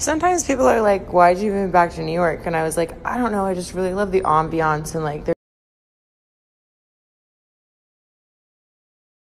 sometimes people are like, why'd you move back to New York? And I was like, I don't know. I just really love the ambiance and like,